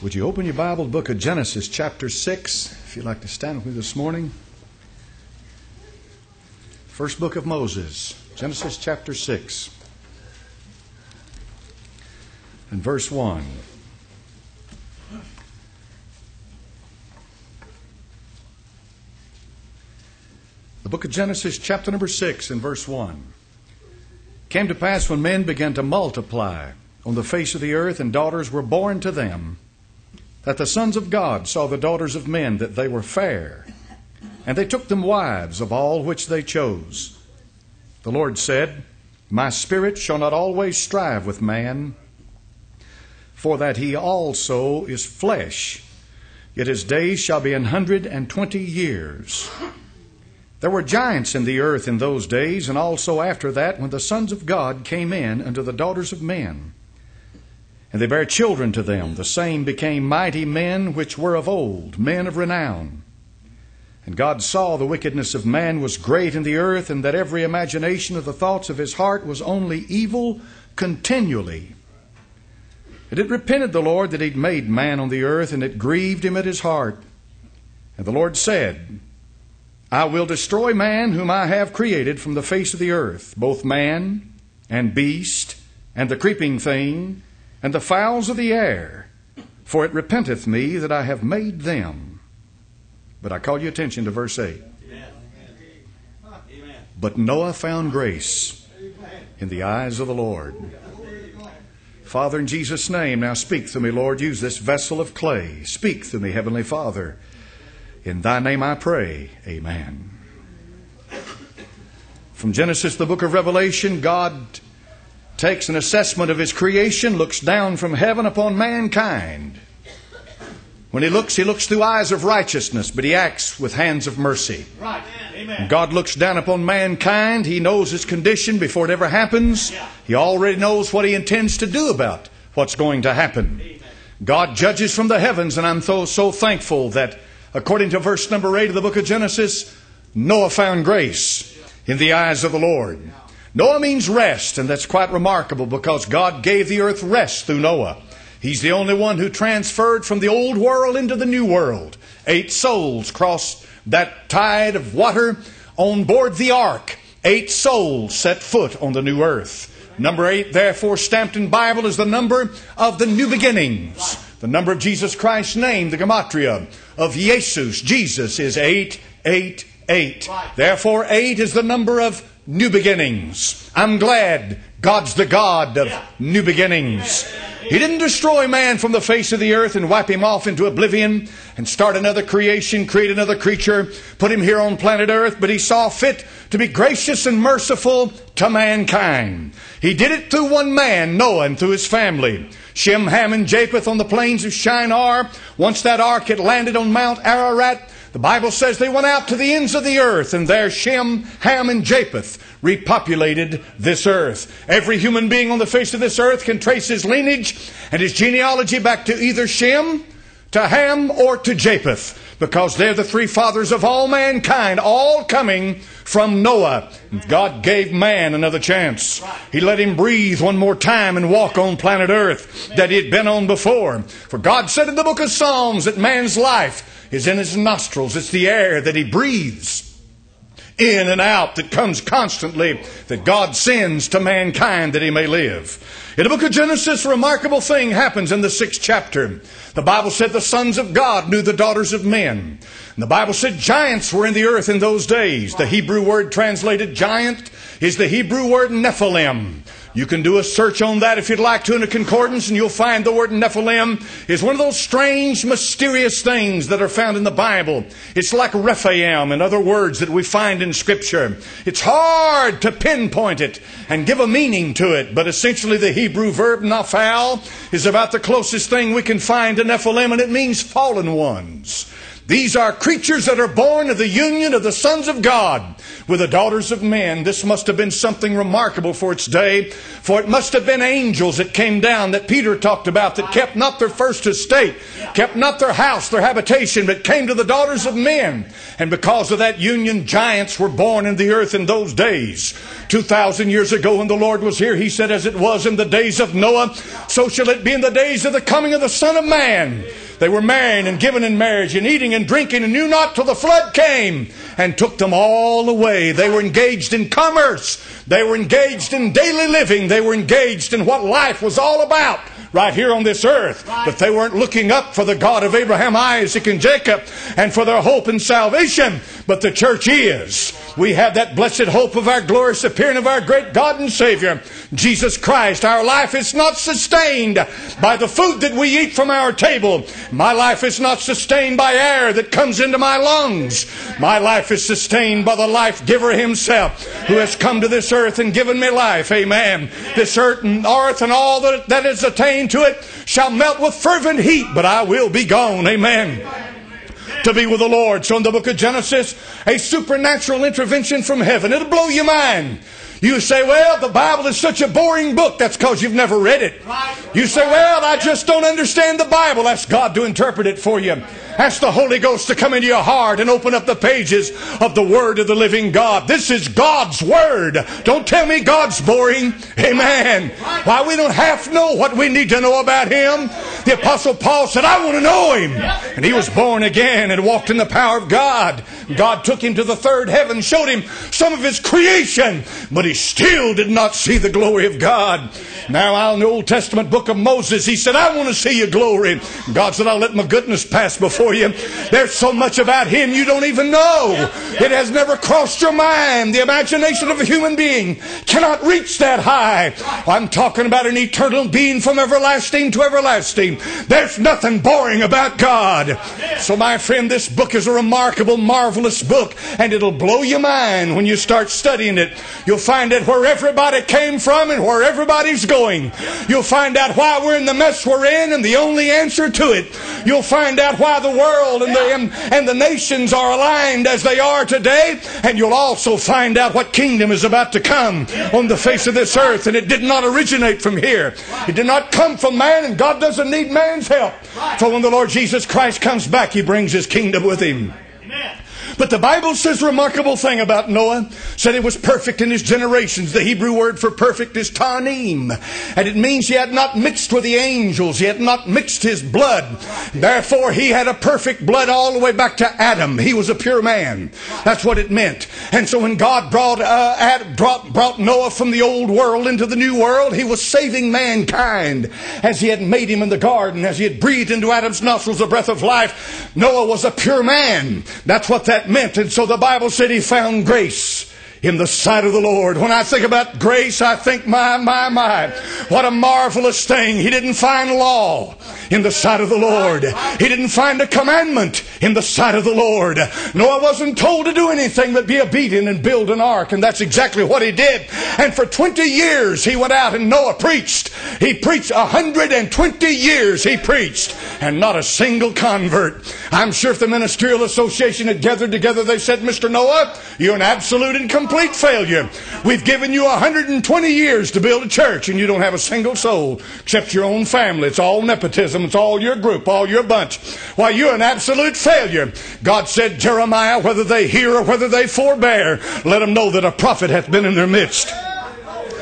Would you open your Bible, book of Genesis, chapter 6, if you'd like to stand with me this morning? First book of Moses, Genesis chapter 6, and verse 1. The book of Genesis, chapter number 6, and verse 1. Came to pass when men began to multiply on the face of the earth, and daughters were born to them that the sons of God saw the daughters of men that they were fair, and they took them wives of all which they chose. The Lord said, My spirit shall not always strive with man, for that he also is flesh, yet his days shall be an hundred and twenty years. There were giants in the earth in those days, and also after that, when the sons of God came in unto the daughters of men. And they bare children to them. The same became mighty men which were of old, men of renown. And God saw the wickedness of man was great in the earth, and that every imagination of the thoughts of his heart was only evil continually. And it repented the Lord that he'd made man on the earth, and it grieved him at his heart. And the Lord said, I will destroy man whom I have created from the face of the earth, both man and beast, and the creeping thing and the fowls of the air, for it repenteth me that I have made them. But I call your attention to verse 8. But Noah found grace in the eyes of the Lord. Father, in Jesus' name, now speak through me, Lord. Use this vessel of clay. Speak through me, Heavenly Father. In thy name I pray. Amen. From Genesis, the book of Revelation, God takes an assessment of his creation, looks down from heaven upon mankind. When he looks, he looks through eyes of righteousness, but he acts with hands of mercy. Right. Amen. God looks down upon mankind. He knows his condition before it ever happens. He already knows what he intends to do about what's going to happen. God judges from the heavens, and I'm so, so thankful that according to verse number 8 of the book of Genesis, Noah found grace in the eyes of the Lord. Noah means rest, and that's quite remarkable because God gave the earth rest through Noah. He's the only one who transferred from the old world into the new world. Eight souls crossed that tide of water on board the ark. Eight souls set foot on the new earth. Number eight, therefore, stamped in Bible is the number of the new beginnings. The number of Jesus Christ's name, the gematria of Jesus, Jesus is eight, eight, eight. Therefore, eight is the number of new beginnings. I'm glad God's the God of new beginnings. He didn't destroy man from the face of the earth and wipe him off into oblivion and start another creation, create another creature, put him here on planet earth, but he saw fit to be gracious and merciful to mankind. He did it through one man, Noah, and through his family. Shem, Ham, and Japheth on the plains of Shinar. Once that ark had landed on Mount Ararat, the Bible says they went out to the ends of the earth, and there Shem, Ham, and Japheth repopulated this earth. Every human being on the face of this earth can trace his lineage and his genealogy back to either Shem, to Ham, or to Japheth, because they're the three fathers of all mankind, all coming from Noah. God gave man another chance. He let him breathe one more time and walk on planet earth that he had been on before. For God said in the book of Psalms that man's life is in his nostrils. It's the air that he breathes in and out that comes constantly that God sends to mankind that he may live. In the book of Genesis, a remarkable thing happens in the sixth chapter. The Bible said the sons of God knew the daughters of men. And the Bible said giants were in the earth in those days. The Hebrew word translated giant is the Hebrew word Nephilim. You can do a search on that if you'd like to in a concordance, and you'll find the word Nephilim is one of those strange, mysterious things that are found in the Bible. It's like Rephaim and other words that we find in Scripture. It's hard to pinpoint it and give a meaning to it, but essentially the Hebrew verb naphal is about the closest thing we can find to Nephilim, and it means fallen ones. These are creatures that are born of the union of the sons of God with the daughters of men. This must have been something remarkable for its day, for it must have been angels that came down that Peter talked about that kept not their first estate, kept not their house, their habitation, but came to the daughters of men. And because of that union, giants were born in the earth in those days. 2,000 years ago when the Lord was here, He said, as it was in the days of Noah, so shall it be in the days of the coming of the Son of Man. They were marrying and given in marriage and eating and drinking and knew not till the flood came and took them all away. They were engaged in commerce. They were engaged in daily living. They were engaged in what life was all about right here on this earth. But they weren't looking up for the God of Abraham, Isaac, and Jacob and for their hope and salvation. But the church is. We have that blessed hope of our glorious appearing of our great God and Savior, Jesus Christ. Our life is not sustained by the food that we eat from our table. My life is not sustained by air that comes into my lungs. My life is sustained by the life giver himself who has come to this earth and given me life. Amen. This earth and earth and all that, that is attained to it shall melt with fervent heat, but I will be gone. Amen to be with the Lord. So in the book of Genesis, a supernatural intervention from heaven. It'll blow your mind. You say, well, the Bible is such a boring book. That's because you've never read it. You say, well, I just don't understand the Bible. Ask God to interpret it for you. Ask the Holy Ghost to come into your heart and open up the pages of the Word of the living God. This is God's Word. Don't tell me God's boring. Amen. Why, we don't half know what we need to know about Him. The Apostle Paul said, I want to know Him. And he was born again and walked in the power of God. God took him to the third heaven, showed him some of his creation, but he still did not see the glory of God. Now, out in the Old Testament book of Moses, he said, I want to see your glory. God said, I'll let my goodness pass before you. There's so much about him you don't even know. It has never crossed your mind. The imagination of a human being cannot reach that high. I'm talking about an eternal being from everlasting to everlasting. There's nothing boring about God. So, my friend, this book is a remarkable, marvelous book, and it'll blow your mind when you start studying it. You'll find out where everybody came from and where everybody's going. You'll find out why we're in the mess we're in and the only answer to it. You'll find out why the world and the, and the nations are aligned as they are today. And you'll also find out what kingdom is about to come on the face of this earth. And it did not originate from here. It did not come from man and God doesn't need man's help. For when the Lord Jesus Christ comes back, He brings His kingdom with Him. But the Bible says a remarkable thing about Noah. Said he was perfect in his generations. The Hebrew word for perfect is tamim. And it means he had not mixed with the angels. He had not mixed his blood. Therefore, he had a perfect blood all the way back to Adam. He was a pure man. That's what it meant. And so when God brought, uh, brought, brought Noah from the old world into the new world, he was saving mankind as he had made him in the garden, as he had breathed into Adam's nostrils the breath of life. Noah was a pure man. That's what that meant. And so the Bible said he found grace in the sight of the Lord. When I think about grace, I think, my, my, my, what a marvelous thing. He didn't find law in the sight of the Lord. He didn't find a commandment in the sight of the Lord. Noah wasn't told to do anything but be obedient and build an ark, and that's exactly what he did. And for 20 years he went out and Noah preached. He preached 120 years he preached, and not a single convert. I'm sure if the Ministerial Association had gathered together, they said, Mr. Noah, you're an absolute and complete failure. We've given you 120 years to build a church, and you don't have a single soul except your own family. It's all nepotism. It's all your group, all your bunch. Why, you're an absolute failure. God said, Jeremiah, whether they hear or whether they forbear, let them know that a prophet hath been in their midst.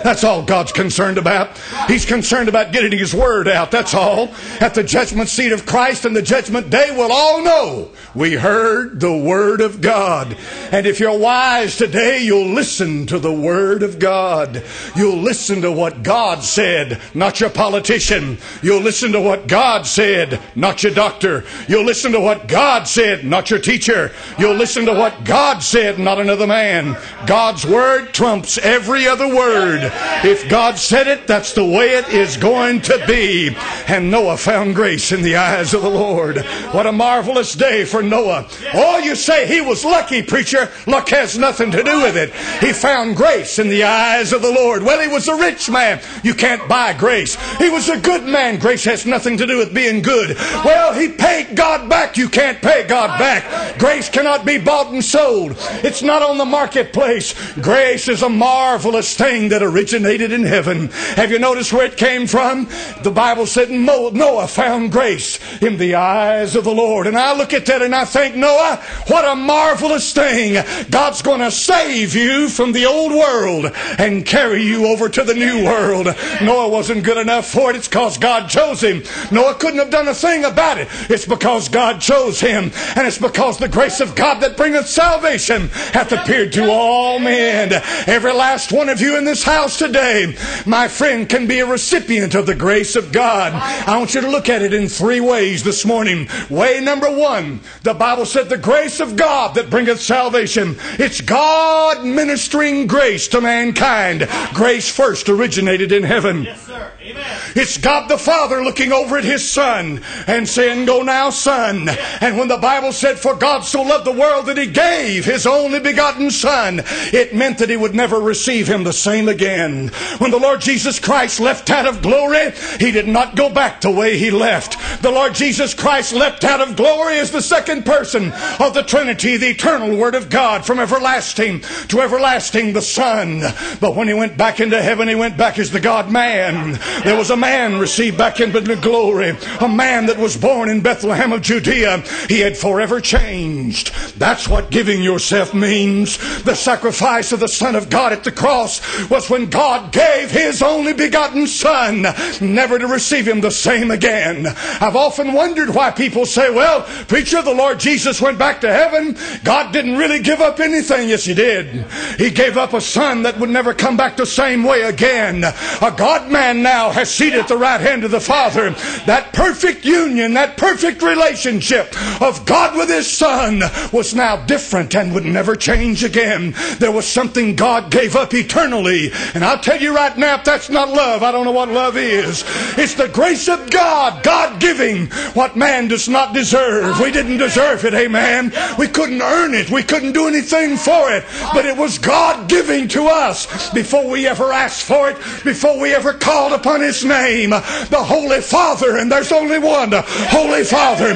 That's all God's concerned about. He's concerned about getting His Word out. That's all. At the judgment seat of Christ and the judgment day, we'll all know we heard the Word of God. And if you're wise today, you'll listen to the Word of God. You'll listen to what God said, not your politician. You'll listen to what God said, not your doctor. You'll listen to what God said, not your teacher. You'll listen to what God said, not another man. God's Word trumps every other word. If God said it, that's the way it is going to be. And Noah found grace in the eyes of the Lord. What a marvelous day for Noah. Oh, you say he was lucky, preacher. Luck has nothing to do with it. He found grace in the eyes of the Lord. Well, he was a rich man. You can't buy grace. He was a good man. Grace has nothing to do with being good. Well, he paid God back. You can't pay God back. Grace cannot be bought and sold. It's not on the marketplace. Grace is a marvelous thing that originated in heaven. Have you noticed where it came from? The Bible said Noah found grace in the eyes of the Lord. And I look at that and I think, Noah, what a marvelous thing. God's going to save you from the old world and carry you over to the new world. Noah wasn't good enough for it. It's because God chose him. Noah couldn't have done a thing about it. It's because God chose him. And it's because the grace of God that bringeth salvation hath appeared to all men. Every last one of you in this house today, my friend, can be a recipient of the grace of God. I want you to look at it in three ways this morning. Way number one, the Bible said the grace of God that bringeth salvation. It's God ministering grace to mankind. Grace first originated in heaven. Yes, sir. Amen. It's God the Father looking over at His Son and saying, Go now, Son. And when the Bible said, For God so loved the world that He gave His only begotten Son, it meant that He would never receive Him the same again. When the Lord Jesus Christ left out of glory, He did not go back the way He left. The Lord Jesus Christ left out of glory as the second person of the Trinity, the eternal Word of God, from everlasting to everlasting, the Son. But when He went back into heaven, He went back as the God man. There was a man received back into glory, a man that was born in Bethlehem of Judea. He had forever changed. That's what giving yourself means. The sacrifice of the Son of God at the cross was when God gave His only begotten Son, never to receive Him the same again. I've often wondered why people say, well, preacher, the Lord Jesus went back to heaven. God didn't really give up anything. Yes, He did. He gave up a Son that would never come back the same way again. A God man now has seated at the right hand of the Father. That perfect union, that perfect relationship of God with His Son was now different and would never change again. There was something God gave up eternally. And I'll tell you right now, if that's not love, I don't know what love is. It's the grace of God, God giving what man does not deserve. We didn't deserve it, amen. We couldn't earn it. We couldn't do anything for it. But it was God giving to us before we ever asked for it, before we ever called upon His name. The Holy Father, and there's only one, Holy Father,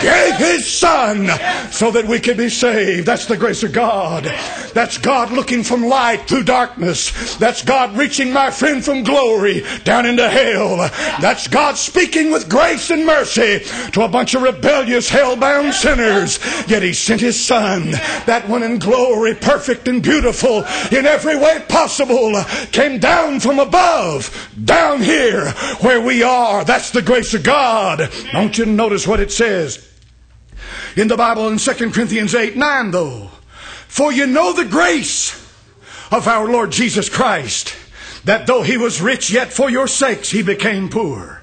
gave His Son so that we could be saved. That's the grace of God. That's God looking from light through darkness. That's God reaching my friend from glory down into hell. That's God speaking with grace and mercy to a bunch of rebellious, hell-bound sinners. Yet He sent His Son, that one in glory, perfect and beautiful in every way possible, came down from above, down here where we are. That's the grace of God. Don't you notice what it says in the Bible in 2 Corinthians 8 9, though? For you know the grace of our Lord Jesus Christ, that though he was rich, yet for your sakes he became poor,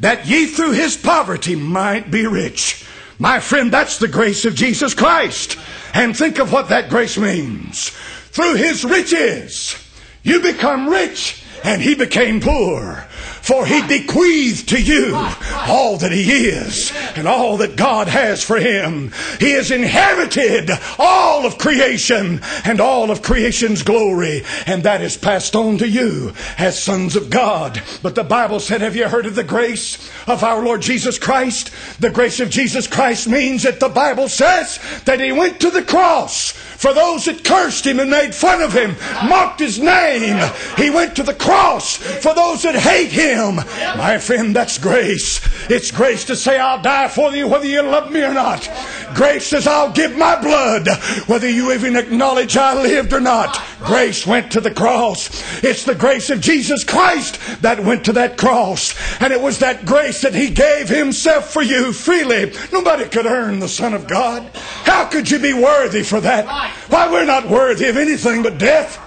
that ye through his poverty might be rich. My friend, that's the grace of Jesus Christ. And think of what that grace means. Through his riches, you become rich, and he became poor. For he bequeathed to you all that he is and all that God has for him. He has inherited all of creation and all of creation's glory, and that is passed on to you as sons of God. But the Bible said, Have you heard of the grace of our Lord Jesus Christ? The grace of Jesus Christ means that the Bible says that he went to the cross for those that cursed him and made fun of him, mocked his name. He went to the cross for those that hate him. My friend, that's grace. It's grace to say, I'll die for you whether you love me or not. Grace says, I'll give my blood whether you even acknowledge I lived or not. Grace went to the cross. It's the grace of Jesus Christ that went to that cross. And it was that grace that He gave Himself for you freely. Nobody could earn the Son of God. How could you be worthy for that? Why, we're not worthy of anything but death.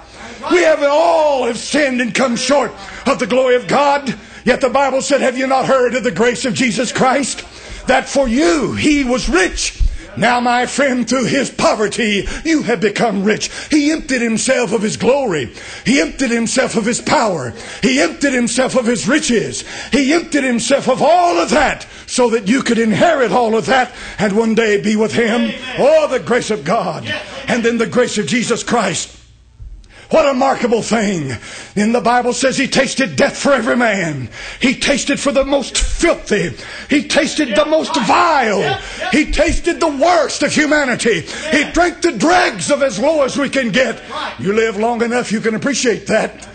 We have all have sinned and come short of the glory of God. Yet the Bible said, Have you not heard of the grace of Jesus Christ? That for you he was rich, Now, my friend, through his poverty, you have become rich. He emptied himself of his glory. He emptied himself of his power. He emptied himself of his riches. He emptied himself of all of that so that you could inherit all of that and one day be with him. Amen. Oh, the grace of God. And then the grace of Jesus Christ. What a remarkable thing. In the Bible says he tasted death for every man. He tasted for the most filthy. He tasted the most vile. He tasted the worst of humanity. He drank the dregs of as low as we can get. You live long enough, you can appreciate that.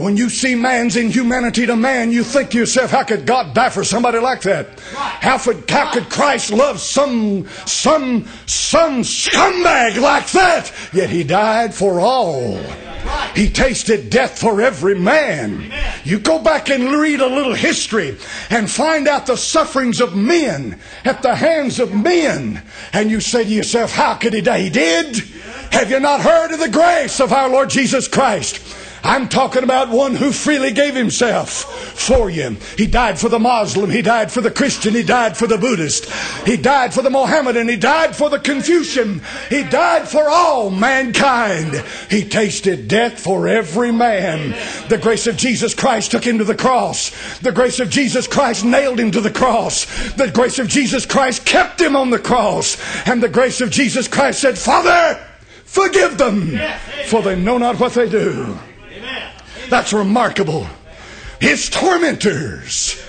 When you see man's inhumanity to man, you think to yourself, how could God die for somebody like that? How could, how could Christ love some, some, some scumbag like that? Yet he died for all. He tasted death for every man. You go back and read a little history and find out the sufferings of men at the hands of men. And you say to yourself, how could he die? He did. Have you not heard of the grace of our Lord Jesus Christ? I'm talking about one who freely gave himself for you. He died for the Muslim. He died for the Christian. He died for the Buddhist. He died for the Mohammedan. He died for the Confucian. He died for all mankind. He tasted death for every man. The grace of Jesus Christ took him to the cross. The grace of Jesus Christ nailed him to the cross. The grace of Jesus Christ kept him on the cross. And the grace of Jesus Christ said, Father, forgive them, for they know not what they do. That's remarkable. His tormentors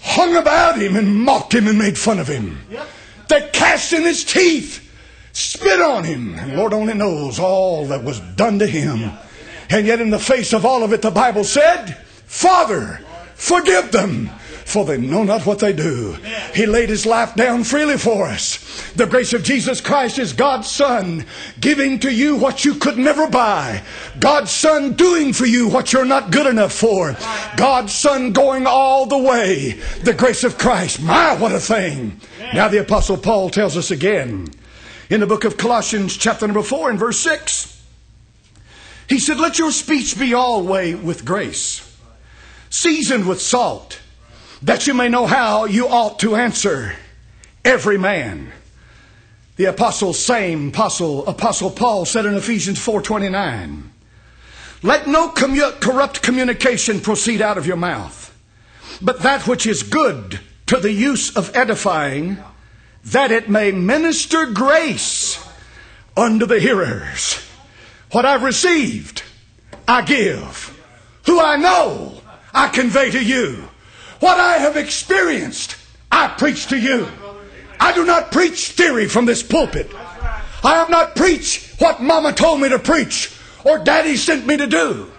hung about him and mocked him and made fun of him. They cast in his teeth, spit on him. And Lord only knows all that was done to him. And yet, in the face of all of it, the Bible said, Father, forgive them, for they know not what they do. He laid his life down freely for us. The grace of Jesus Christ is God's Son giving to you what you could never buy. God's Son doing for you what you're not good enough for. God's Son going all the way. The grace of Christ. My, what a thing. Now the Apostle Paul tells us again in the book of Colossians, chapter number 4, and verse 6. He said, Let your speech be always with grace, seasoned with salt that you may know how you ought to answer every man. The apostle, same apostle, apostle Paul said in Ephesians 4.29, Let no commu- corrupt communication proceed out of your mouth, but that which is good to the use of edifying, that it may minister grace unto the hearers. What I've received, I give. Who I know, I convey to you. What I have experienced, I preach to you. I do not preach theory from this pulpit. I have not preached what mama told me to preach or daddy sent me to do.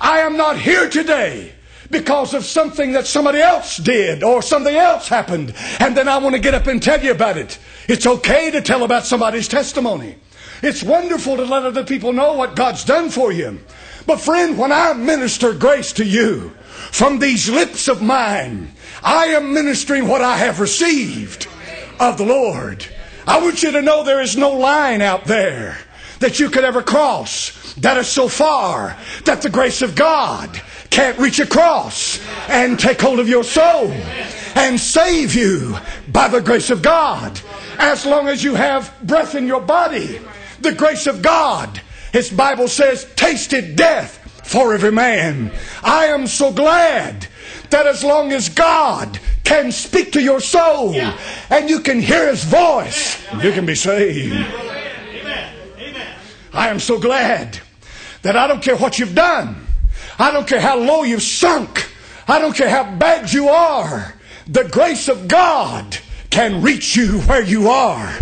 I am not here today because of something that somebody else did or something else happened. And then I want to get up and tell you about it. It's okay to tell about somebody's testimony. It's wonderful to let other people know what God's done for you. But friend, when I minister grace to you, from these lips of mine, I am ministering what I have received of the Lord. I want you to know there is no line out there that you could ever cross that is so far that the grace of God can't reach across and take hold of your soul and save you by the grace of God. As long as you have breath in your body, the grace of God, His Bible says, tasted death for every man. I am so glad that as long as God can speak to your soul yeah. and you can hear His voice, Amen. you can be saved. Amen. Amen. I am so glad that I don't care what you've done. I don't care how low you've sunk. I don't care how bad you are. The grace of God can reach you where you are.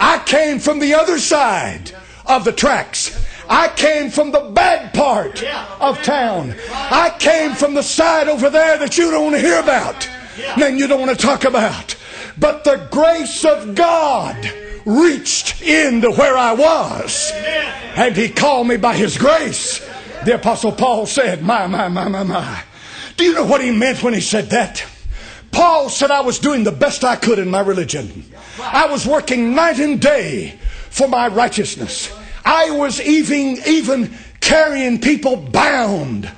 I came from the other side of the tracks. I came from the bad part of town. I came from the side over there that you don't want to hear about. And you don't want to talk about. But the grace of God reached into where I was. And He called me by His grace. The Apostle Paul said, My, my, my, my, my. Do you know what he meant when he said that? Paul said I was doing the best I could in my religion. I was working night and day for my righteousness. I was even, even carrying people bound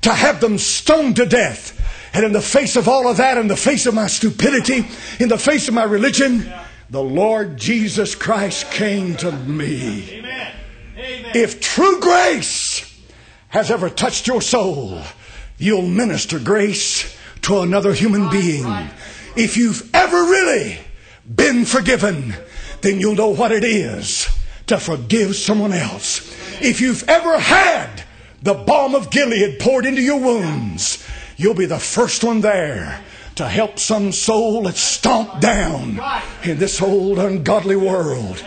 to have them stoned to death. And in the face of all of that, in the face of my stupidity, in the face of my religion, The Lord Jesus Christ came to me. Amen. Amen. If true grace has ever touched your soul, you'll minister grace to another human being. If you've ever really been forgiven, then you'll know what it is to forgive someone else. If you've ever had the balm of Gilead poured into your wounds, you'll be the first one there to help some soul that's stomped down in this old ungodly world.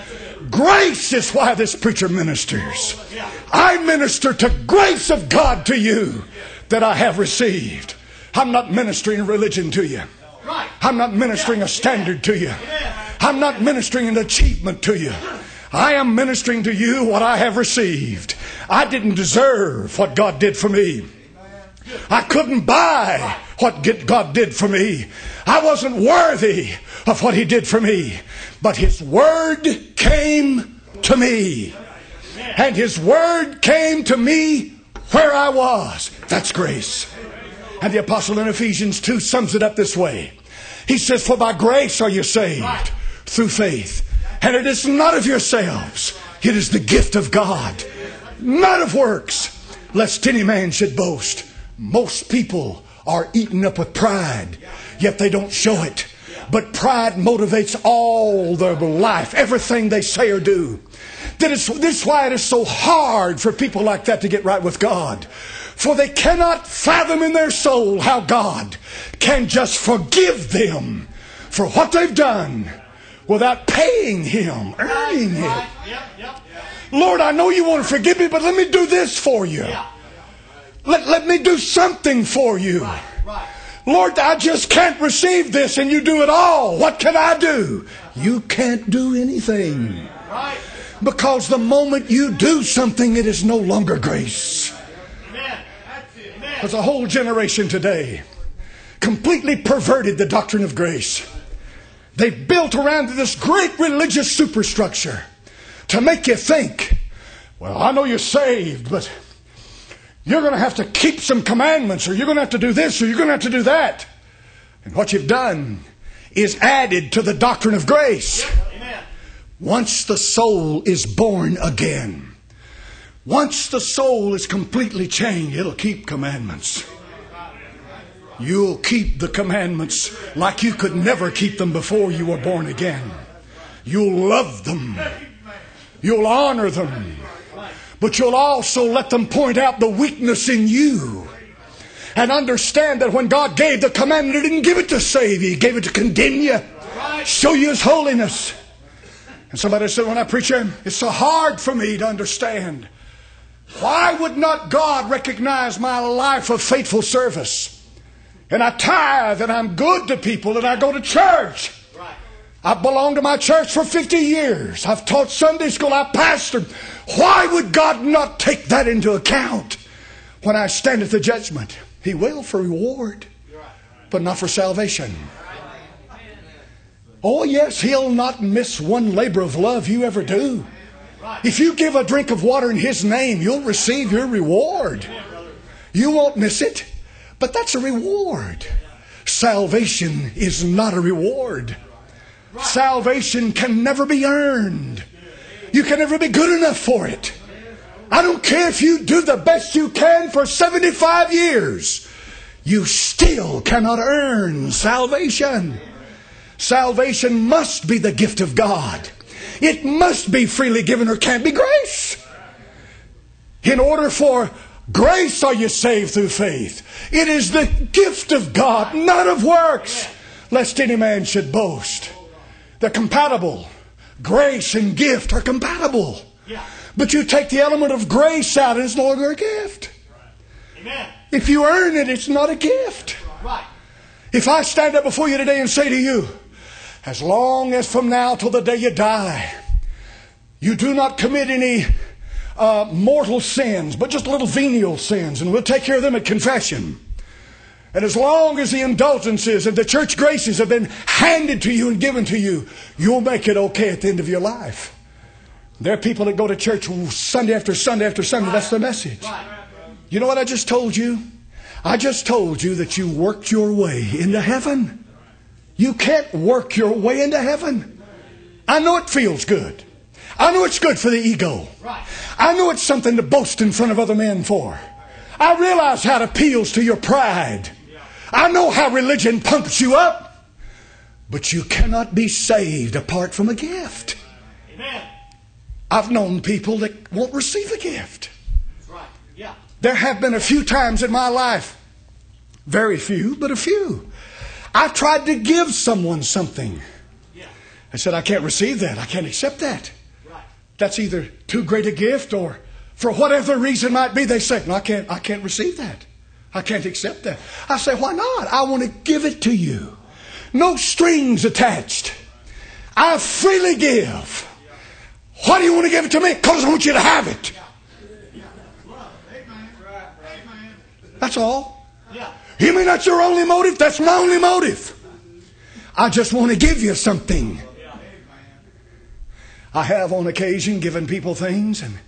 Grace is why this preacher ministers. I minister to grace of God to you that I have received. I'm not ministering religion to you. I'm not ministering a standard to you. I'm not ministering an achievement to you. I am ministering to you what I have received. I didn't deserve what God did for me. I couldn't buy what God did for me. I wasn't worthy of what He did for me. But His Word came to me. And His Word came to me where I was. That's grace. And the apostle in Ephesians 2 sums it up this way. He says, For by grace are you saved through faith. And it is not of yourselves, it is the gift of God, not of works, lest any man should boast. Most people are eaten up with pride, yet they don't show it. But pride motivates all their life, everything they say or do. That is, this is why it is so hard for people like that to get right with God. For they cannot fathom in their soul how God can just forgive them for what they've done without paying Him, earning it. Right. Yep. Yep. Lord, I know you want to forgive me, but let me do this for you. Let, let me do something for you. Right. Lord, I just can't receive this and you do it all. What can I do? You can't do anything. Right. Because the moment you do something, it is no longer grace. Amen. That's it. There's a whole generation today completely perverted the doctrine of grace. They've built around this great religious superstructure to make you think, well, I know you're saved, but you're going to have to keep some commandments, or you're going to have to do this, or you're going to have to do that. And what you've done is added to the doctrine of grace. Amen. Once the soul is born again, once the soul is completely changed, it'll keep commandments. You'll keep the commandments like you could never keep them before you were born again. You'll love them. You'll honor them. But you'll also let them point out the weakness in you. And understand that when God gave the commandment, He didn't give it to save you, He gave it to condemn you, show you His holiness. And somebody said, when I preach, Him, it's so hard for me to understand. Why would not God recognize my life of faithful service? And I tithe and I'm good to people and I go to church. Right. I've belonged to my church for 50 years. I've taught Sunday school. I pastored. Why would God not take that into account when I stand at the judgment? He will for reward, but not for salvation. Oh, yes, He'll not miss one labor of love you ever do. If you give a drink of water in His name, you'll receive your reward. You won't miss it, but that's a reward. Salvation is not a reward. Salvation can never be earned. You can never be good enough for it. I don't care if you do the best you can for 75 years. You still cannot earn salvation. Salvation must be the gift of God. It must be freely given or can't be grace. In order for grace are you saved through faith. It is the gift of God, not of works, lest any man should boast. They're compatible. Grace and gift are compatible. But you take the element of grace out and it's no longer a gift. Amen. If you earn it, it's not a gift. Right. If I stand up before you today and say to you, as long as from now till the day you die, you do not commit any uh, mortal sins, but just little venial sins, and we'll take care of them at confession. And as long as the indulgences and the church graces have been handed to you and given to you, you'll make it okay at the end of your life. There are people that go to church Sunday after Sunday after Sunday. That's the message. You know what I just told you? I just told you that you worked your way into heaven. You can't work your way into heaven. I know it feels good. I know it's good for the ego. Right. I know it's something to boast in front of other men for. I realize how it appeals to your pride. I know how religion pumps you up. But you cannot be saved apart from a gift. Amen. I've known people that won't receive a gift. That's right. Yeah. There have been a few times in my life, very few, but a few. I tried to give someone something. Yeah. I said, I can't receive that. I can't accept that. That's either too great a gift or for whatever reason might be, they say, No, I can't, I can't receive that. I can't accept that. I say, Why not? I want to give it to you. No strings attached. I freely give. Why do you want to give it to me? Because I want you to have it. That's all. You mean that's your only motive? That's my only motive. I just want to give you something. I have on occasion given people things and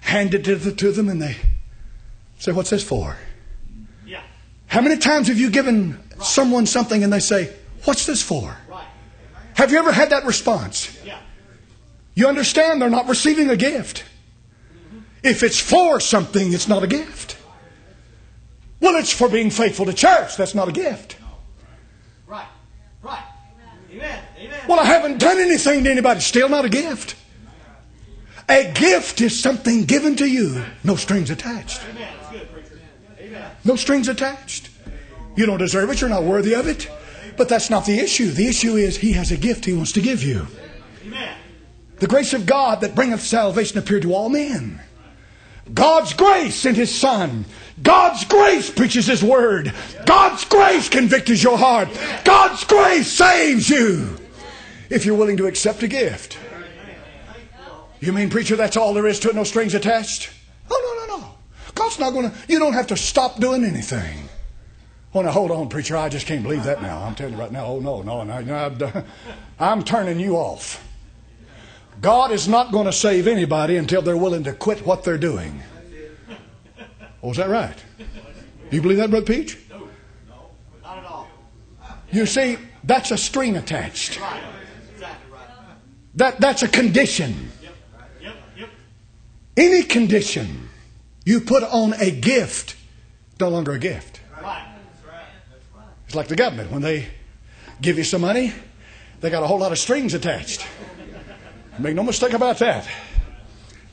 handed it to them, and they say, What's this for? Yeah. How many times have you given someone something and they say, What's this for? Right. Have you ever had that response? Yeah. You understand they're not receiving a gift. Mm-hmm. If it's for something, it's not a gift. Well, it's for being faithful to church. That's not a gift. Right. Right. Amen. Amen. Well, I haven't done anything to anybody. Still not a gift. A gift is something given to you, no strings attached. No strings attached. You don't deserve it. You're not worthy of it. But that's not the issue. The issue is He has a gift He wants to give you. The grace of God that bringeth salvation appeared to all men. God's grace sent His Son. God's grace preaches His Word. God's grace convicts your heart. God's grace saves you. If you're willing to accept a gift. You mean, preacher, that's all there is to it? No strings attached? Oh, no, no, no. God's not going to, you don't have to stop doing anything. Oh, now hold on, preacher. I just can't believe that now. I'm telling you right now. Oh, no, no, no. no I'm- I'm turning you off. God is not going to save anybody until they're willing to quit what they're doing. Oh, is that right? Do you believe that, Brother Peach? No. No. Not at all. You see, that's a string attached. That, that's a condition. Any condition you put on a gift, no longer a gift. It's like the government. When they give you some money, they got a whole lot of strings attached. Make no mistake about that.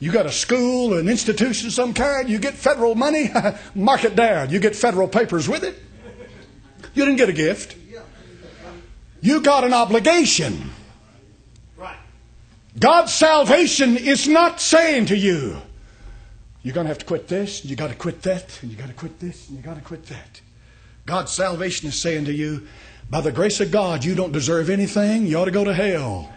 You got a school, an institution of some kind, you get federal money, mark it down. You get federal papers with it. You didn't get a gift. You got an obligation. God's salvation is not saying to you, you're going to have to quit this, and you got to quit that, and you got to quit this, and you got to quit that. God's salvation is saying to you, by the grace of God, you don't deserve anything, you ought to go to hell.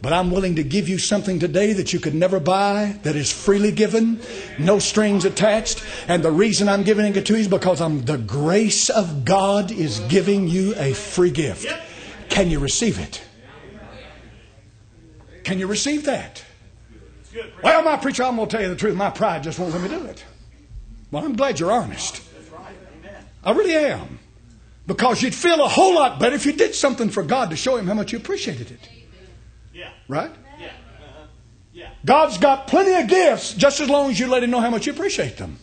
But I'm willing to give you something today that you could never buy, that is freely given, no strings attached. And the reason I'm giving it to you is because I'm, the grace of God is giving you a free gift. Can you receive it? Can you receive that? Good. Well, my preacher, I'm going to tell you the truth. My pride just won't let me do it. Well, I'm glad you're honest. Right. I really am. Because you'd feel a whole lot better if you did something for God to show Him how much you appreciated it. Yeah. Right? Yeah. Uh-huh. Yeah. God's got plenty of gifts just as long as you let Him know how much you appreciate them.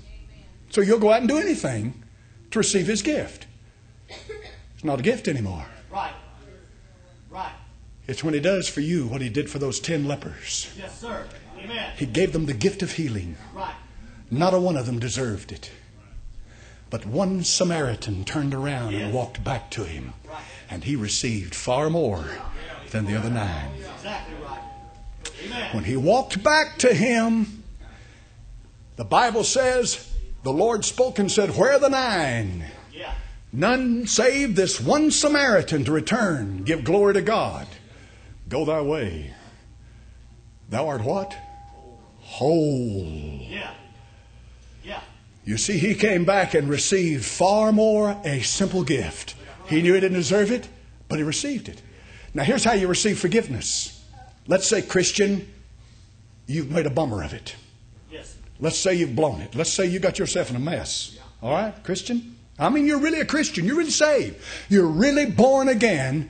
So you'll go out and do anything to receive His gift. It's not a gift anymore. Right. It's when He does for you what He did for those ten lepers. Yes, sir. Amen. He gave them the gift of healing. Right. Not a one of them deserved it. But one Samaritan turned around and walked back to him, Right. and he received far more than the other nine. Exactly right. Amen. When he walked back to him, the Bible says, the Lord spoke and said, Where are the nine? Yeah. None save this one Samaritan to return, give glory to God. Go thy way. Thou art what? Whole. Yeah. Yeah. You see, he came back and received far more a simple gift. He knew he didn't deserve it, but he received it. Now, here's how you receive forgiveness. Let's say, Christian, you've made a bummer of it. Yes. Let's say you've blown it. Let's say you got yourself in a mess. Yeah. All right, Christian? I mean, you're really a Christian. You're really saved. You're really born again.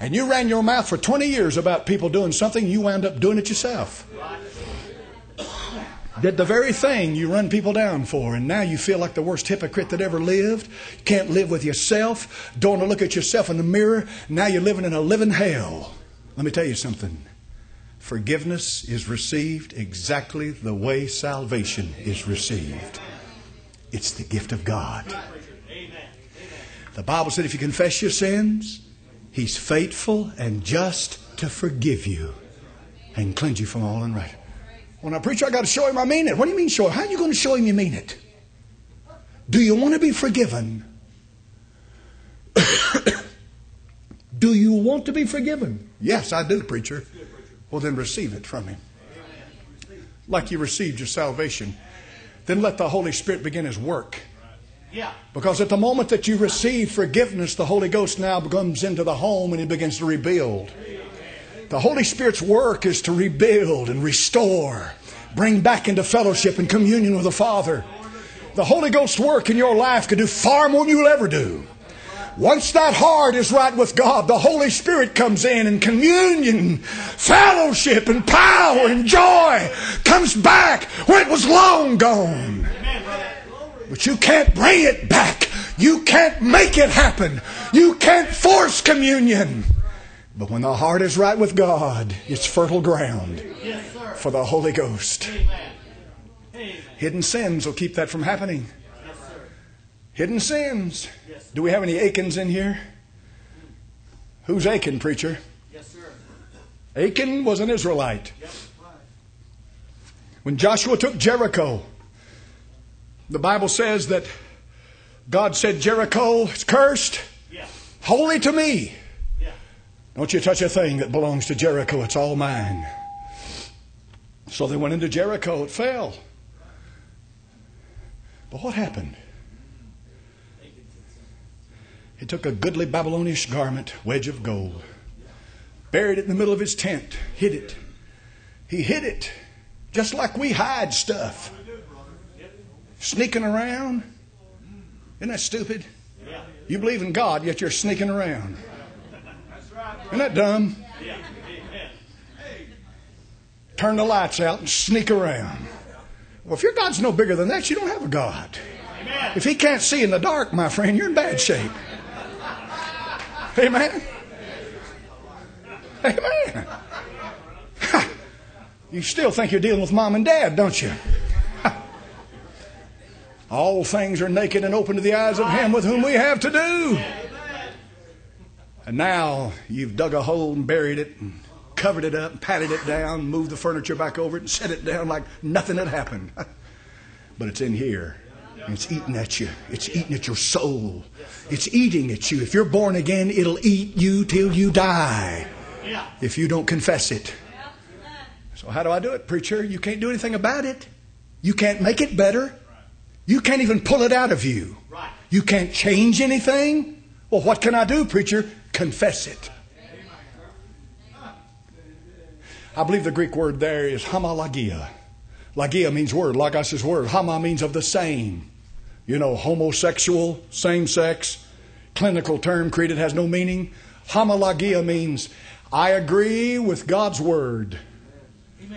And you ran your mouth for 20 years about people doing something, you wound up doing it yourself. Did the very thing you run people down for, and now you feel like the worst hypocrite that ever lived. You can't live with yourself. Don't want to look at yourself in the mirror. Now you're living in a living hell. Let me tell you something. Forgiveness is received exactly the way salvation is received. It's the gift of God. The Bible said if you confess your sins, He's faithful and just to forgive you and cleanse you from all unrighteousness. When I preach, I got to show him I mean it. What do you mean show him? How are you going to show him you mean it? Do you want to be forgiven? do you want to be forgiven? Yes, I do, preacher. Well, then receive it from him. Like you received your salvation. Then let the Holy Spirit begin his work. Because at the moment that you receive forgiveness, the Holy Ghost now comes into the home and he begins to rebuild. The Holy Spirit's work is to rebuild and restore, bring back into fellowship and communion with the Father. The Holy Ghost's work in your life can do far more than you'll ever do. Once that heart is right with God, the Holy Spirit comes in and communion, fellowship, and power and joy comes back where it was long gone. But you can't bring it back. You can't make it happen. You can't force communion. But when the heart is right with God, it's fertile ground for the Holy Ghost. Hidden sins will keep that from happening. Hidden sins. Do we have any Achans in here? Who's Achan, preacher? Achan was an Israelite. When Joshua took Jericho, the Bible says that God said, Jericho is cursed, Yeah. holy to me. Yeah. Don't you touch a thing that belongs to Jericho, it's all mine. So they went into Jericho, it fell. But what happened? He took a goodly Babylonish garment, wedge of gold, buried it in the middle of his tent, hid it. He hid it, just like we hide stuff. Sneaking around. Isn't that stupid? You believe in God, yet you're sneaking around. Isn't that dumb? Turn the lights out and sneak around. Well, if your God's no bigger than that, you don't have a God. If He can't see in the dark, my friend, you're in bad shape. Amen. Amen. You still think you're dealing with mom and dad, don't you? All things are naked and open to the eyes of Him with whom we have to do. And now you've dug a hole and buried it and covered it up patted it down, moved the furniture back over it and set it down like nothing had happened. But it's in here. It's eating at you. It's eating at your soul. It's eating at you. If you're born again, it'll eat you till you die if you don't confess it. So, how do I do it, preacher? You can't do anything about it. You can't make it better. You can't even pull it out of you. Right. You can't change anything. Well, what can I do, preacher? Confess it. I believe the Greek word there is homologia. Logia means word, logos is word. Hama means of the same. You know, homosexual, same sex, clinical term, created has no meaning. Homologia means I agree with God's word.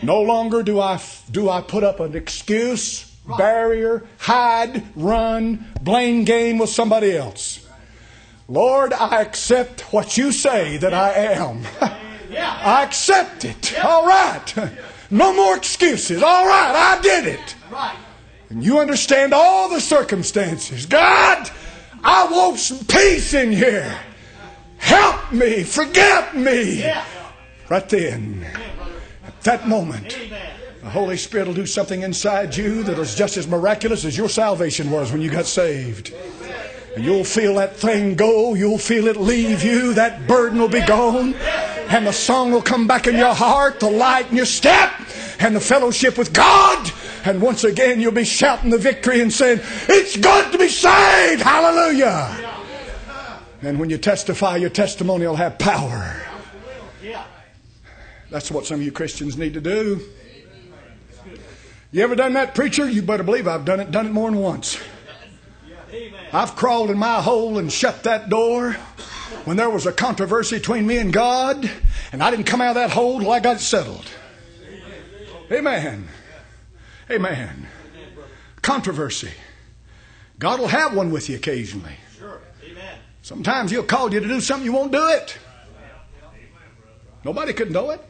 No longer do I, do I put up an excuse, barrier, hide, run, blame game with somebody else. Lord, I accept what you say that I am. I accept it. All right. No more excuses. All right, I did it. And you understand all the circumstances. God, I want some peace in here. Help me. Forgive me. Right then, at that moment, Amen. The Holy Spirit will do something inside you that is just as miraculous as your salvation was when you got saved. And you'll feel that thing go. You'll feel it leave you. That burden will be gone. And the song will come back in your heart, the light in your step, and the fellowship with God. And once again, you'll be shouting the victory and saying, It's good to be saved. Hallelujah. And when you testify, your testimony will have power. That's what some of you Christians need to do. You ever done that, preacher? You better believe I've done it, done it more than once. I've crawled in my hole and shut that door when there was a controversy between me and God, and I didn't come out of that hole till I got settled. Amen. Amen. Controversy. God will have one with you occasionally. Sometimes He'll call you to do something, you won't do it. Nobody could know it.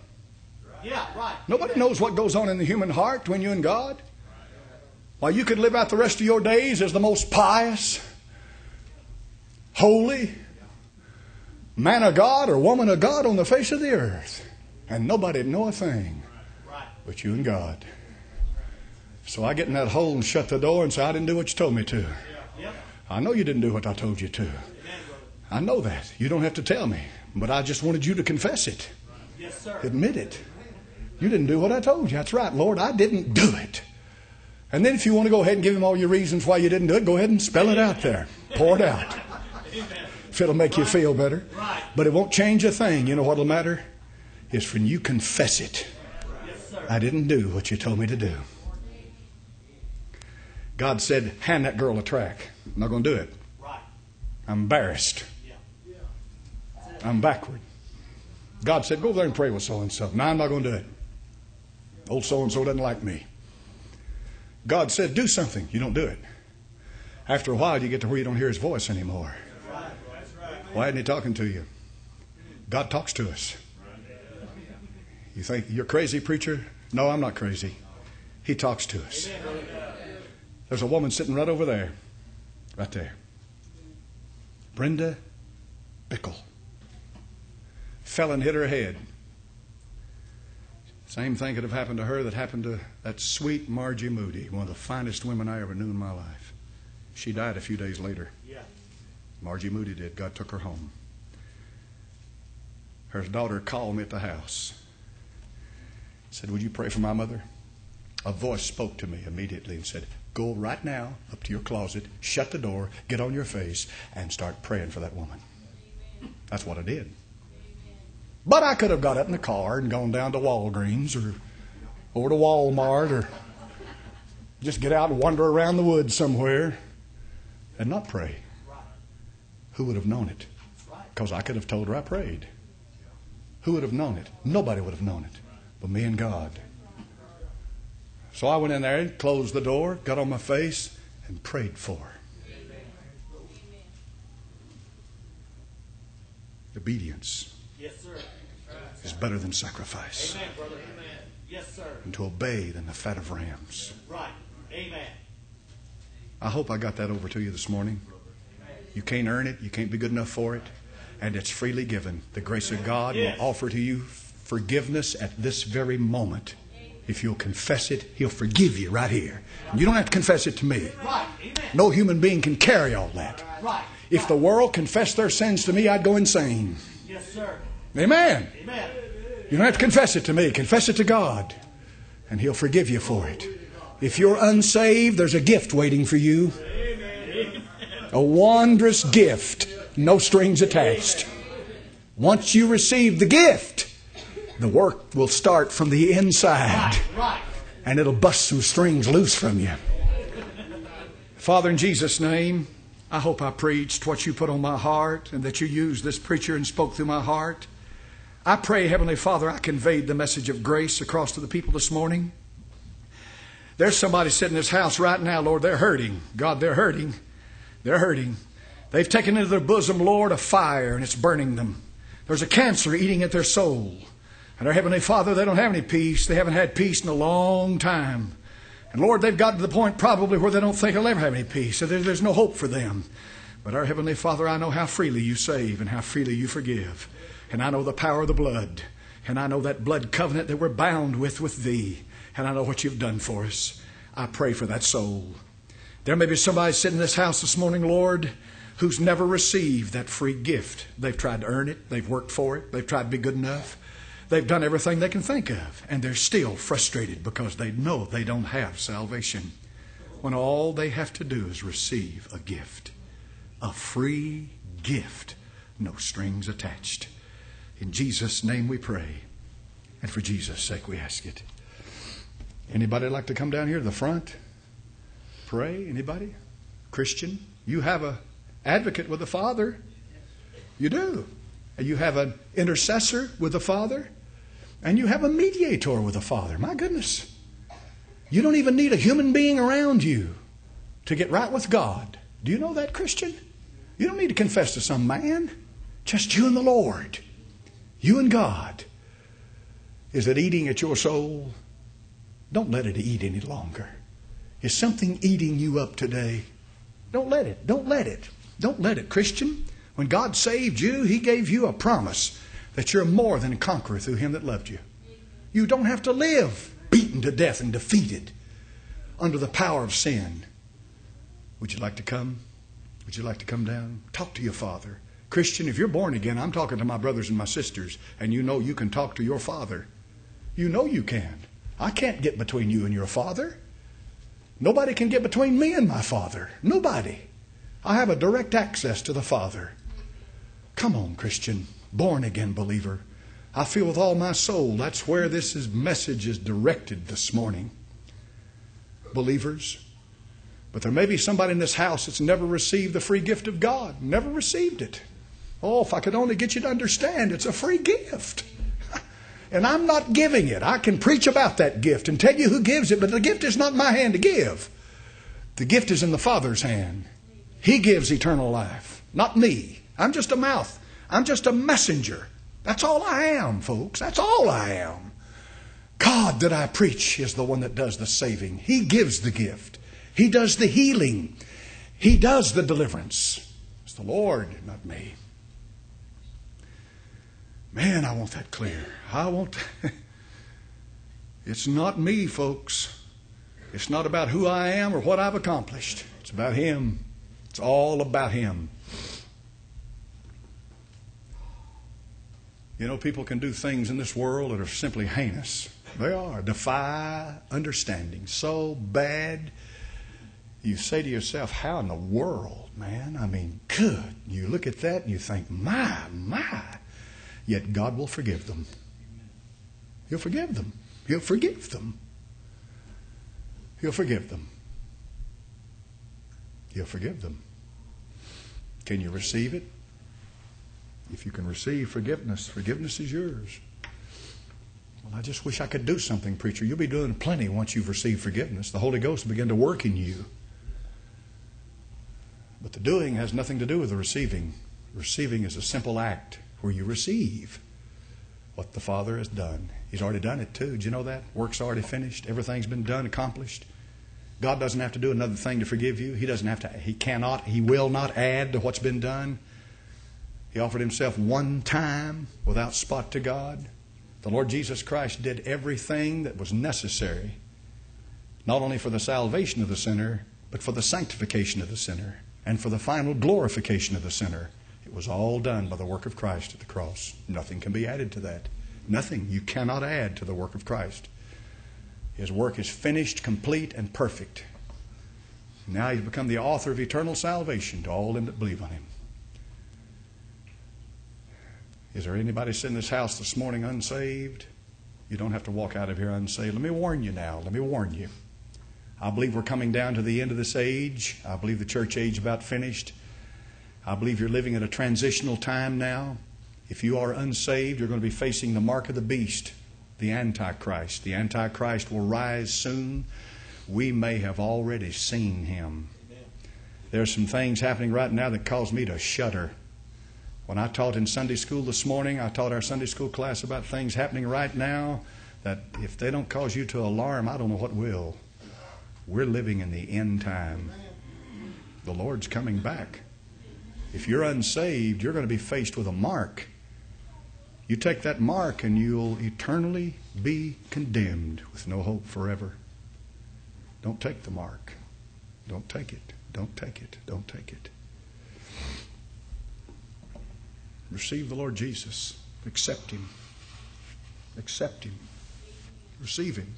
Yeah, right. Nobody knows what goes on in the human heart when you and God. Why, you could live out the rest of your days as the most pious, holy man of God or woman of God on the face of the earth, and nobody'd know a thing but you and God. So I get in that hole and shut the door and say, I didn't do what you told me to. I know you didn't do what I told you to. I know that. You don't have to tell me. But I just wanted you to confess it. Yes, sir. Admit it. You didn't do what I told you. That's right, Lord. I didn't do it. And then if you want to go ahead and give him all your reasons why you didn't do it, go ahead and spell it out there. Pour it out. If it'll make you feel better. But it won't change a thing. You know what'll matter? Is when you confess it. I didn't do what you told me to do. God said, hand that girl a track. I'm not going to do it. I'm embarrassed. I'm backward. God said, go over there and pray with so and so. No, I'm not going to do it. Old so and so doesn't like me. God said, do something. You don't do it. After a while, you get to where you don't hear his voice anymore. Why isn't he talking to you? God talks to us. You think you're crazy, preacher? No, I'm not crazy. He talks to us. There's a woman sitting right over there. Right there. Brenda Bickle. Fell and hit her head. Same thing could have happened to her that happened to that sweet Margie Moody, one of the finest women I ever knew in my life. She died a few days later. Yeah. Margie Moody did. God took her home. Her daughter called me at the house. Said, Would you pray for my mother? A voice spoke to me immediately and said, Go right now up to your closet, shut the door, get on your face, and start praying for that woman. That's what I did. But I could have got up in the car and gone down to Walgreens or over to Walmart or just get out and wander around the woods somewhere and not pray. Who would have known it? Because I could have told her I prayed. Who would have known it? Nobody would have known it but me and God. So I went in there and closed the door, got on my face, and prayed for her. Obedience. Is better than sacrifice, Amen, brother. Amen. Yes, sir. and to obey than the fat of rams. Right. Amen. I hope I got that over to you this morning. You can't earn it, you can't be good enough for it, and it's freely given. The grace of God Yes. will offer to you forgiveness at this very moment. If you'll confess it, He'll forgive you right here. You don't have to confess it to me. Right. Amen. No human being can carry all that. Right. If the world confessed their sins to me, I'd go insane. Yes, sir. Amen. Amen. You don't have to confess it to me. Confess it to God, and He'll forgive you for it. If you're unsaved, there's a gift waiting for you. A wondrous gift, no strings attached. Once you receive the gift, the work will start from the inside, and it'll bust some strings loose from you. Father, in Jesus' name, I hope I preached what you put on my heart and that you used this preacher and spoke through my heart. I pray, Heavenly Father, I conveyed the message of grace across to the people this morning. There's somebody sitting in this house right now, Lord, they're hurting. God, they're hurting. They're hurting. They've taken into their bosom, Lord, a fire and it's burning them. There's a cancer eating at their soul. And our Heavenly Father, they don't have any peace. They haven't had peace in a long time. And Lord, they've got to the point probably where they don't think they'll ever have any peace. So there's no hope for them. But our Heavenly Father, I know how freely you save and how freely you forgive. And I know the power of the blood. And I know that blood covenant that we're bound with with Thee. And I know what you've done for us. I pray for that soul. There may be somebody sitting in this house this morning, Lord, who's never received that free gift. They've tried to earn it, they've worked for it, they've tried to be good enough. They've done everything they can think of, and they're still frustrated because they know they don't have salvation. When all they have to do is receive a gift, a free gift, no strings attached. In Jesus' name we pray, and for Jesus' sake we ask it. Anybody like to come down here to the front? Pray? Anybody? Christian? You have a advocate with the Father. You do. And you have an intercessor with the Father, and you have a mediator with the Father. My goodness. You don't even need a human being around you to get right with God. Do you know that, Christian? You don't need to confess to some man. Just you and the Lord. You and God. Is it eating at your soul? Don't let it eat any longer. Is something eating you up today? Don't let it. Don't let it. Don't let it, Christian. When God saved you, He gave you a promise that you're more than a conqueror through Him that loved you. You don't have to live beaten to death and defeated under the power of sin. Would you like to come? Would you like to come down? Talk to your Father. Christian, if you're born again, I'm talking to my brothers and my sisters, and you know you can talk to your Father. You know you can. I can't get between you and your Father. Nobody can get between me and my Father. Nobody. I have a direct access to the Father. Come on, Christian, born again believer. I feel with all my soul that's where this is, message is directed this morning. Believers. But there may be somebody in this house that's never received the free gift of God, never received it. Oh, if I could only get you to understand, it's a free gift. And I'm not giving it. I can preach about that gift and tell you who gives it, but the gift is not my hand to give. The gift is in the Father's hand. He gives eternal life, not me. I'm just a mouth. I'm just a messenger. That's all I am, folks. That's all I am. God that I preach is the one that does the saving. He gives the gift. He does the healing. He does the deliverance. It's the Lord, not me. Man, I want that clear. I want. it's not me, folks. It's not about who I am or what I've accomplished. It's about Him. It's all about Him. You know, people can do things in this world that are simply heinous. They are. Defy understanding. So bad. You say to yourself, how in the world, man? I mean, good. You look at that and you think, my, my. Yet God will forgive them. He'll forgive them. He'll forgive them. He'll forgive them. He'll forgive them. Can you receive it? If you can receive forgiveness, forgiveness is yours. Well, I just wish I could do something, preacher. You'll be doing plenty once you've received forgiveness. The Holy Ghost will begin to work in you. But the doing has nothing to do with the receiving. Receiving is a simple act where you receive what the Father has done. He's already done it too. Do you know that? Work's already finished. Everything's been done, accomplished. God doesn't have to do another thing to forgive you. He doesn't have to, He cannot, He will not add to what's been done. He offered Himself one time without spot to God. The Lord Jesus Christ did everything that was necessary, not only for the salvation of the sinner, but for the sanctification of the sinner and for the final glorification of the sinner. It was all done by the work of Christ at the cross. Nothing can be added to that. Nothing. You cannot add to the work of Christ. His work is finished, complete, and perfect. Now he's become the author of eternal salvation to all them that believe on him. Is there anybody sitting in this house this morning unsaved? You don't have to walk out of here unsaved. Let me warn you now. Let me warn you. I believe we're coming down to the end of this age. I believe the church age about finished. I believe you're living at a transitional time now. If you are unsaved, you're going to be facing the mark of the beast, the Antichrist. The Antichrist will rise soon. We may have already seen him. There are some things happening right now that cause me to shudder. When I taught in Sunday school this morning, I taught our Sunday school class about things happening right now that if they don't cause you to alarm, I don't know what will. We're living in the end time. The Lord's coming back. If you're unsaved, you're going to be faced with a mark. You take that mark and you'll eternally be condemned with no hope forever. Don't take the mark. Don't take it. Don't take it. Don't take it. Receive the Lord Jesus. Accept Him. Accept Him. Receive Him.